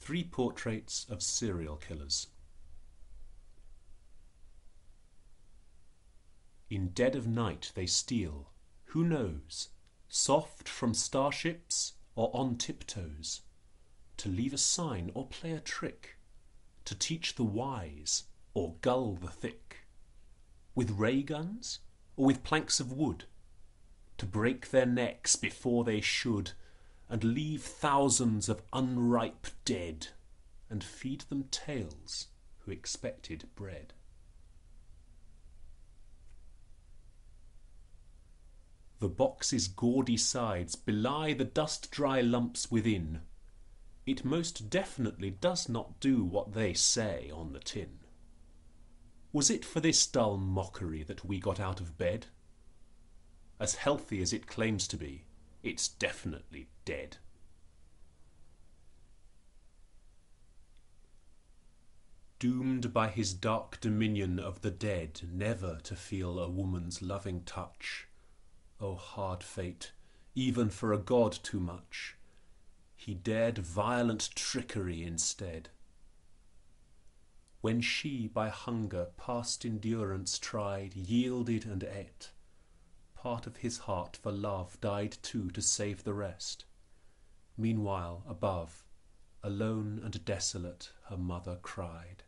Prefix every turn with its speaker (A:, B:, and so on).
A: Three portraits of serial killers. In dead of night they steal, who knows, soft from starships or on tiptoes, to leave a sign or play a trick, to teach the wise or gull the thick, with ray guns or with planks of wood, to break their necks before they should and leave thousands of unripe dead, and feed them tales who expected bread. The box's gaudy sides belie the dust-dry lumps within. It most definitely does not do what they say on the tin. Was it for this dull mockery that we got out of bed? As healthy as it claims to be, it's definitely dead. Doomed by his dark dominion of the dead never to feel a woman's loving touch. O oh, hard fate, even for a god too much. He dared violent trickery instead. When she by hunger past endurance tried, yielded and ate, part of his heart for love died too to save the rest. Meanwhile, above, alone and desolate, her mother cried.